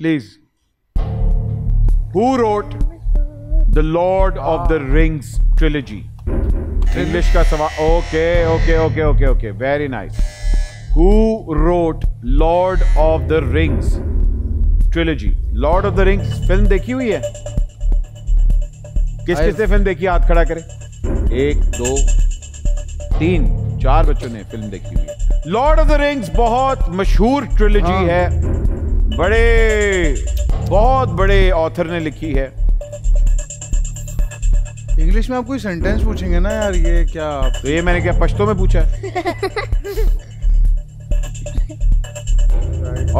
Please who wrote the Lord of the Rings trilogy English का सवाल okay okay okay okay okay very nice who wrote Lord of the Rings trilogy Lord of the Rings film देखी हुई है? किस किसने film देखी? हाथ खड़ा करे। एक दो तीन चार बच्चों ने फ़िल्म देखी हुई है। लॉर्ड ऑफ़ द रिंग्स बहुत मशहूर ट्रिलॉजी हाँ। है। बड़े बहुत बड़े ऑथर ने लिखी है। इंग्लिश में आप कोई सेंटेंस पूछेंगे ना यार ये क्या आप तो ये मैंने क्या पश्तो में पूछा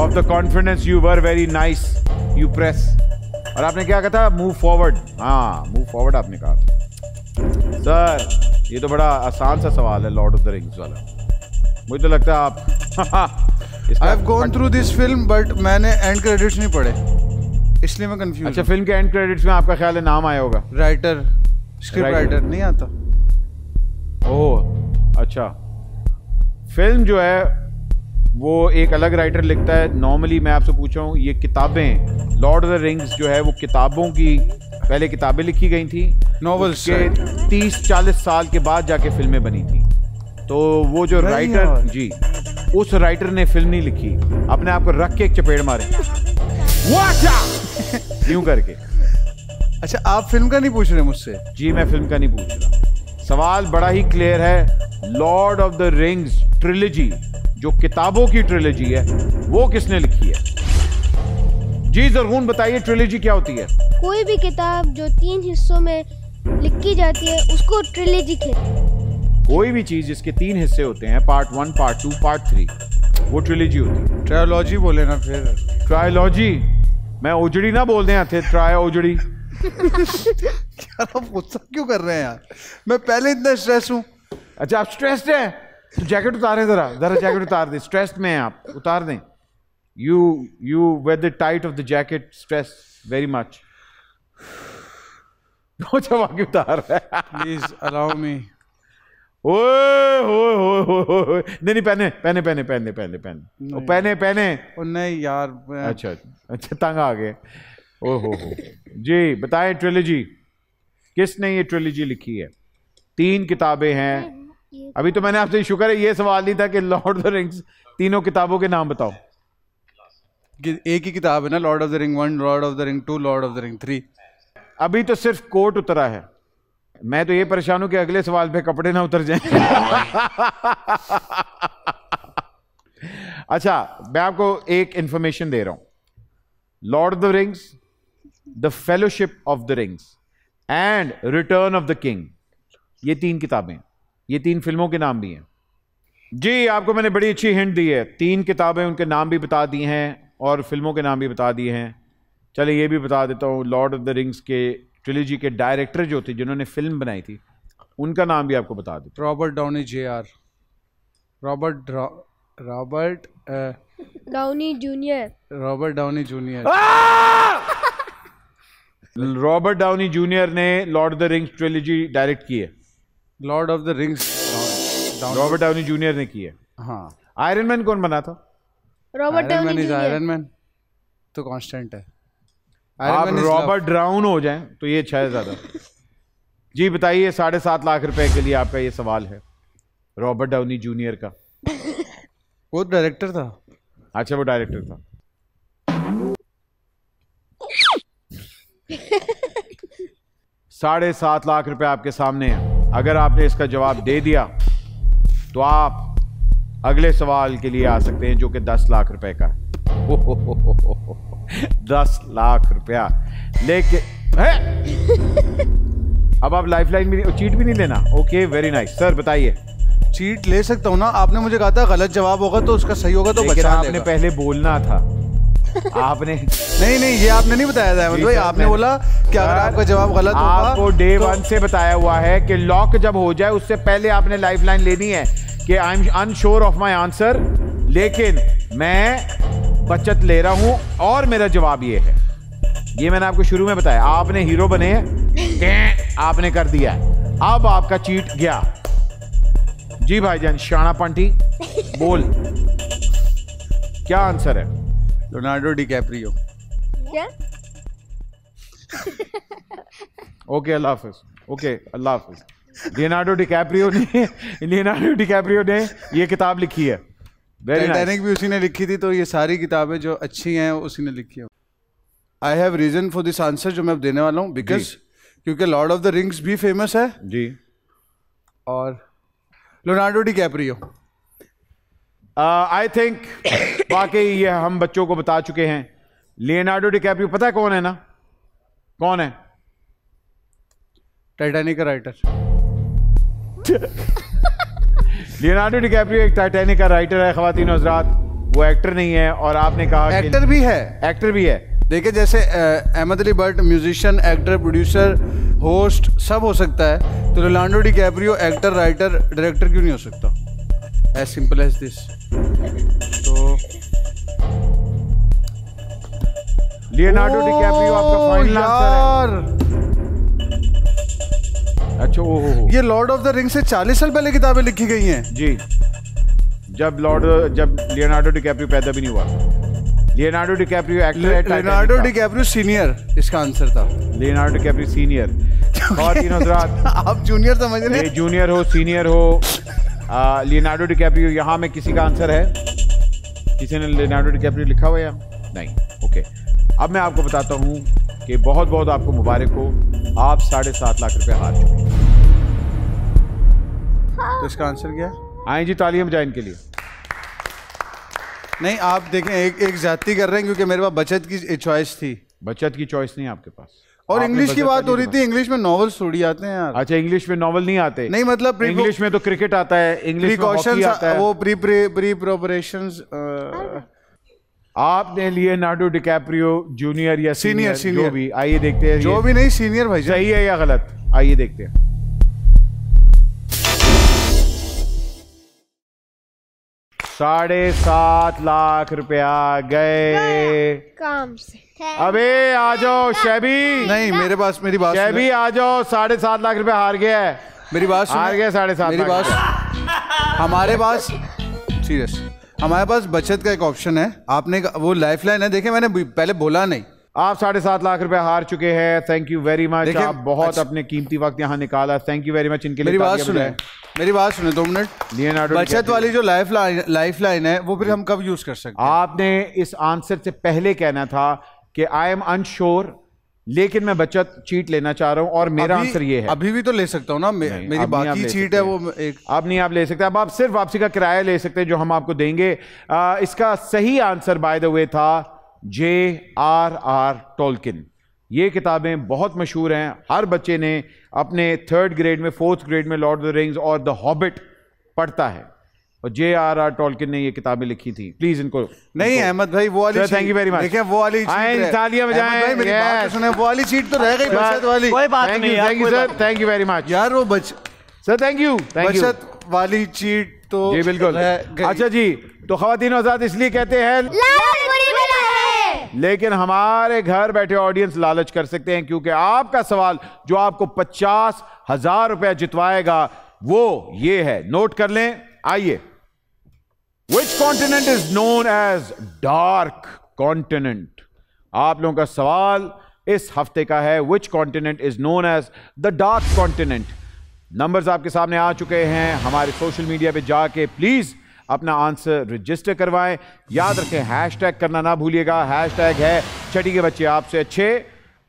of the confidence you were very nice you press और आपने क्या कहा था? मूव फॉरवर्ड हाँ मूव फॉरवर्ड आपने कहा था। सर ये तो बड़ा आसान सा सवाल है लॉर्ड ऑफ़ द रिंग्स वाला। मुझे तो लगता है आप I have gone through this film but मैंने एंड क्रेडिट्स नहीं पढ़े। इसलिए मैं कंफ्यूज अच्छा फ़िल्म के एंड क्रेडिट्स में आपका ख्याल है नाम आया होगा? Writer script Writer. राइटर नहीं आता। ओह अच्छा। फ़िल्म जो है वो एक अलग राइटर लिखता है। नॉर्मली मैं आपसे पूछ रहा हूँ ये किताबें लॉर्ड ऑफ़ द रिंग्स जो है वो किताबों की पहले किताबें लिखी गई थी। Novels, के तीस चालीस साल के बाद जाके फ़िल्में बनी थी। तो वो जो राइटर जी। उस राइटर ने फ़िल्म नहीं लिखी। अपने आप को रख के एक चपेड़ मारे। वाचा यूँ करके। अच्छा आप फ़िल्म का नहीं पूछ रहे मुझसे? जी मैं फ़िल्म का नहीं पूछ रहा। सवाल बड़ा ही क्लियर है। Lord of the Rings trilogy जो किताबों की ट्रिलॉजी है वो किसने लिखी है? जी जरगून बताइए ट्रिलॉजी क्या होती है? कोई भी किताब जो तीन हिस्सों में लिखी जाती है उसको ट्रिलेजी कहते हैं। कोई भी चीज़ जिसके तीन हिस्से होते हैं part one part two part three वो ट्रिलॉजी होती है। ट्रायोलॉजी बोले ना फिर। ट्रायोलॉजी मैं उजड़ी ना बोल दें थे ट्राय उजड़ी। यार आप गुस्सा क्यों कर रहे हैं यार? मैं पहले इतना स्ट्रेस हूँ। अच्छा आप स्ट्रेस्ड हैं? तो जैकेट उतारें जरा जरा जैकेट उतार दें। स्ट्रेस्ड में हैं आप उतार दें। You you with the tight of the jacket stress very much अच्छा आगे उतार रहा है? प्लीज़ अलाउ मी ओए होए होए होए होए नहीं नहीं पहने पहने पहने पहने पहने पहने। ओ, पहने पहने। ओ नहीं यार अच्छा अच्छा तंग आ गए। ओ हो हो। जी बताएँ ट्रिलॉजी किसने ये ट्रिलॉजी लिखी है? तीन किताबें हैं। अभी तो मैंने आपसे शुक्र है ये सवाल नहीं था कि लॉर्ड ऑफ़ द रिंग्स तीनों किताबों के नाम बताओ। कि एक ही किताब है ना Lord of the Ring one Lord of the Ring two Lord of the Ring three अभी तो सिर्फ़ कोट उतरा है। मैं तो ये परेशान हूँ कि अगले सवाल पे कपड़े ना उतर जाएँ। अच्छा मैं आपको एक इंफॉर्मेशन दे रहा हूँ। Lord of the Rings the Fellowship of the Rings and Return of the King ये तीन किताबें, ये तीन फ़िल्मों के नाम भी हैं। जी, आपको मैंने बड़ी अच्छी हिंट दी है। तीन किताबें उनके नाम भी बता दी हैं और फ़िल्मों के नाम भी बता दिए हैं। चलिए, ये भी बता देता हूँ। लॉर्ड ऑफ़ द रिंग्स के ट्रिलॉजी के डायरेक्टर जो थे जिन्होंने फ़िल्म बनाई थी उनका नाम भी आपको बता देता Robert Downey J R Robert Robert Downey Junior. Robert Downey Junior. Robert Downey Junior ने Lord of the Rings trilogy direct की है। Lord of the Rings Robert Downey Junior ने की है। हाँ। आयरन मैन कौन बना था? Robert Downey Iron Man. तो कांस्टेंट है। आप रॉबर्ट ड्राउन हो जाएँ तो ये अच्छा है ज़्यादा। जी बताइए साढ़े सात लाख रुपए के लिए आपका ये सवाल है रॉबर्ट डाउनी जूनियर का। वो डायरेक्टर था। अच्छा वो डायरेक्टर था। साढ़े सात लाख रुपए आपके सामने है। अगर आपने इसका जवाब दे दिया तो आप अगले सवाल के लिए आ सकते हैं जो कि दस लाख रुपए का हो, दस लाख रुपया। लेके है? अब आप लाइफ लाइन भी चीट भी नहीं लेना। ओके वेरी नाइस सर बताइए। चीट ले सकता हूँ ना? आपने मुझे कहा था गलत जवाब होगा तो उसका सही होगा तो बचा आपने पहले बोलना था। आपने नहीं नहीं ये आपने नहीं बताया था भाई। आपने बोला कि अगर आपका जवाब गलत होगा आपको डे तो- वन से बताया हुआ है कि लॉक जब हो जाए उससे पहले आपने लाइफ लाइन लेनी है कि I am unsure of my answer लेकिन मैं बचत ले रहा हूँ और मेरा जवाब ये है। ये मैंने आपको शुरू में बताया आपने हीरो बने आपने कर दिया है। अब आपका चीट गया। जी भाईजान शाना पंटी बोल। क्या आंसर है? लियोनार्डो डिकैप्रियो क्या? ओके अल्लाह हाफिज। ओके अल्लाह हाफिज। लियोनार्डो डिकैप्रियो ने लियोनार्डो डिकैप्रियो ने ये किताब लिखी है। टाइटैनिक भी उसी ने लिखी थी तो ये सारी किताबें जो अच्छी हैं उसी ने लिखी है। I have reason for this answer जो मैं अब देने वाला हूँ बिकॉज़ क्योंकि लॉर्ड ऑफ़ द रिंग्स भी फ़ेमस है। जी। और Leonardo DiCaprio I think वाकई ये हम बच्चों को बता चुके हैं। लियोनार्डो डिकैप्रियो पता है कौन है ना? कौन है? टाइटैनिक का राइटर लियोनार्डो डिकैप्रियो एक टाइटैनिक का राइटर है खवातीन हजरात। वो एक्टर नहीं है और आपने कहा एक्टर भी है। एक्टर भी है। देखिए जैसे Ahmed Ali Butt musician actor producer host सब हो सकता है। तो Leonardo DiCaprio actor writer director क्यों नहीं हो सकता? एज सिंपल एज दिस तो लियोनार्डो डिकैप्रियो आपका फाइनल आंसर है। अच्छा ओ ये लॉर्ड ऑफ़ द रिंग से 40 साल पहले किताबें लिखी गई हैं। जी। जब लॉर्ड जब लियोनार्डो डिकैप्रियो पैदा भी नहीं हुआ। लियोनार्डो डिकैप्रियो एक्टर है लियोनार्डो डी कैप्रियो सीनियर इसका आंसर था। लियोनार्डो डिकैप्रियो सीनियर खवातीन हजरात आप जूनियर समझ रहे हैं? जूनियर हो सीनियर हो। लियोनार्डो डिकैप्रियो यहाँ में किसी का आंसर है? किसी ने लियोनार्डो डिकैप्रियो लिखा हुआ है यहाँ नहीं ओके अब मैं आपको बताता हूँ। कि बहुत बहुत आपको मुबारक हो। आप साढ़े सात लाख रुपए हार चुके हैं। तो इसका आंसर क्या है? आए जी तालियाँ बजाएँ इनके लिए। नहीं आप देखें एक एक जाति कर रहे हैं क्योंकि मेरे पास बचत की चॉइस थी। बचत की चॉइस नहीं आपके पास। और इंग्लिश की बात हो रही थी इंग्लिश में नॉवेल्स थोड़ी आते हैं यार। अच्छा इंग्लिश में नॉवल नहीं आते। नहीं मतलब इंग्लिश में तो क्रिकेट आता है इंग्लिश में आता है। वो प्री प्री प्री प्रिपरेशंस आपने लिए नाडो डिकैप्रियो जूनियर या सीनियर सीनियर जो भी आइए देखते हैं जो भी नहीं सीनियर भाई सही है या गलत? आइए देखते हैं। साढ़े सात लाख रुपया गए। काम से। अबे आ जाओ शैबी। नहीं मेरे पास मेरी बात शैबी आ जाओ साढ़े सात लाख रुपया हार गया है। मेरी बात हार गया साढ़े सात मेरी बात हमारे पास सीरियस हमारे पास बचत का एक ऑप्शन है। आपने वो लाइफ लाइन है। देखे मैंने पहले बोला नहीं। आप साढ़े सात लाख रुपए हार चुके हैं। थैंक यू वेरी मच आप बहुत अच्छा- अपने कीमती वक्त यहाँ निकाला। थैंक यू वेरी मच इनके लिए मेरी बात सुने। मेरी बात सुने दो मिनट। बचत वाली जो लाइफ लाइन लाइफ लाइन है वो फिर हम कब यूज़ कर सकते हैं? आपने इस आंसर से पहले कहना था कि आई एम अनश्योर लेकिन मैं बचत चीट लेना चाह रहा हूँ और मेरा आंसर ये है। अभी भी तो ले सकता हूँ ना। मे- मेरी बाकी चीट है वो एक अब नहीं आप ले सकते। अब आप सिर्फ़ वापसी का किराया ले सकते हैं जो हम आपको देंगे। आ, इसका सही आंसर बाय द वे था जे आर आर टोल्किन ये किताबें बहुत मशहूर हैं। हर बच्चे ने अपने थर्ड ग्रेड में फोर्थ ग्रेड में लॉर्ड ऑफ़ द रिंग्स और द हॉबिट पढ़ता है। और जे आर आर टोल्किन ने ये किताबें लिखी थी। प्लीज़ इनको नहीं अहमद भाई वो वाली thank you very much. देखिए वो वाली चीट है। तालियाँ बजाएँ, भाई मेरी बात सुने वो वाली चीट तो रह गई बचत वाली। कोई बात थैंक नहीं you thank you sir thank you very much यार वो बच सर थैंक यू बचत वाली चीट तो जी बिल्कुल। अच्छा जी तो खातन आज़ाद इसलिए कहते हैं लाल बुरी बला है। लेकिन हमारे घर बैठे ऑडियंस लालच कर सकते हैं क्योंकि आपका सवाल जो आपको पचास हज़ार रुपया जितवाएगा वो ये है। नोट कर लें आइए। Which continent is known as dark continent आप लोगों का सवाल इस हफ़्ते का है which continent is known as the dark continent numbers आपके सामने आ चुके हैं, हमारे सोशल मीडिया पे जाके प्लीज़ अपना आंसर रजिस्टर करवाएँ। याद रखें हैशटैग करना ना भूलिएगा हैशटैग है छठी के बच्चे आपसे अच्छे।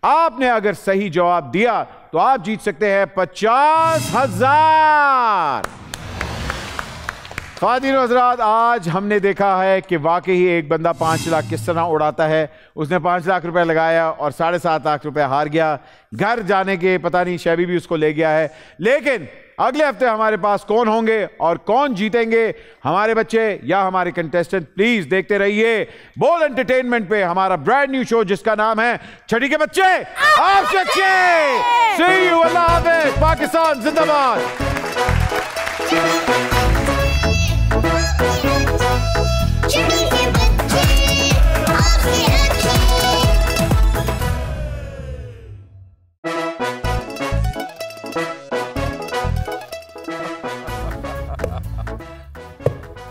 आपने अगर सही जवाब दिया तो आप जीत सकते हैं पचास हज़ार। खातिन हजरात, आज हमने देखा है कि वाकई ही एक बंदा पाँच लाख किस तरह उड़ाता है। उसने पाँच लाख रुपए लगाया और साढ़े सात लाख रुपए हार गया। घर जाने के, पता नहीं, शैबी भी उसको ले गया है। लेकिन अगले हफ़्ते हमारे पास कौन होंगे और कौन जीतेंगे? हमारे बच्चे या हमारे कंटेस्टेंट प्लीज़ देखते रहिए बोल एंटरटेनमेंट पे हमारा ब्रांड न्यू शो जिसका नाम है छठी के बच्चे। आपसे अच्छे। सी यू अल्लाह पाकिस्तान, जिंदाबाद।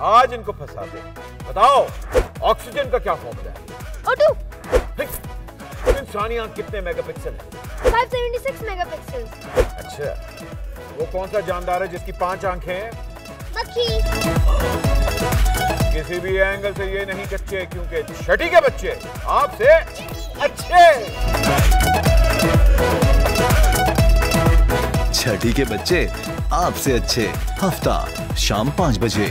आज इनको फंसा दे। बताओ ऑक्सीजन का क्या फॉर्मूला है? ओ टू इंसानी आँख कितने मेगापिक्सल है? 576 मेगापिक्सल अच्छा वो कौन सा जानदार है जिसकी पाँच आँखें हैं? मक्खी किसी भी एंगल से ये नहीं कच्चे क्योंकि छठी के बच्चे आपसे अच्छे। छठी के बच्चे आपसे अच्छे। हफ़्ता शाम पाँच बजे।